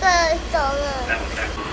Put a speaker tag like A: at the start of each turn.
A: 对走了。